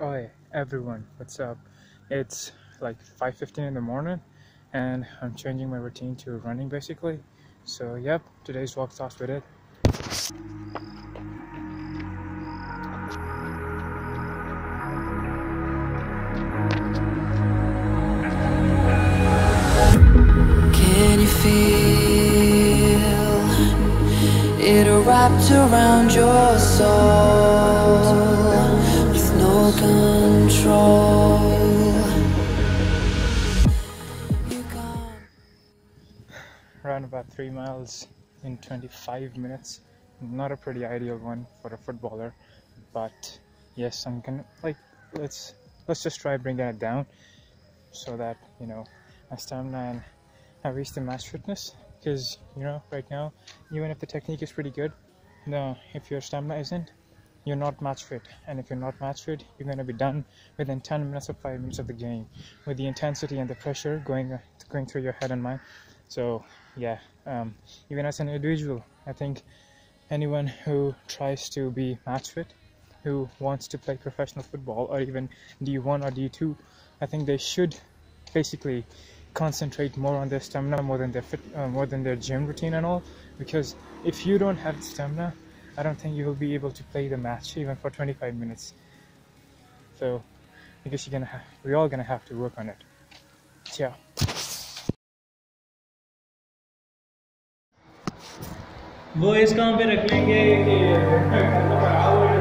Oh, Oi, everyone, what's up? It's like 5:15 in the morning, and I'm changing my routine to running basically. So, yep, today's walk starts with it. Can you feel it wrapped around your soul Ran about three miles in 25 minutes. Not a pretty ideal one for a footballer, but yes, I'm gonna like let's let's just try bringing it down so that you know my stamina and I reach the match fitness. Because you know right now, even if the technique is pretty good, no, if your stamina isn't, you're not match fit. And if you're not match fit, you're gonna be done within 10 minutes or 5 minutes of the game, with the intensity and the pressure going going through your head and mind. So yeah, um, even as an individual, I think anyone who tries to be match fit, who wants to play professional football or even D1 or D2, I think they should basically concentrate more on their stamina more than their fit, uh, more than their gym routine and all. Because if you don't have stamina, I don't think you will be able to play the match even for 25 minutes. So I guess you're gonna have, we're all gonna have to work on it. Yeah. वो इस काम पे रख लेंगे कि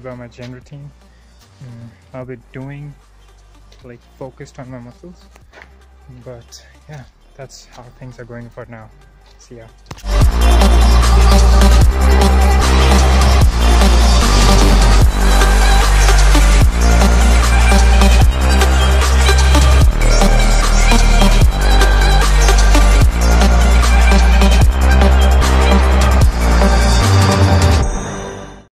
About my gym routine. Mm, I'll be doing like focused on my muscles, but yeah, that's how things are going for now. See ya.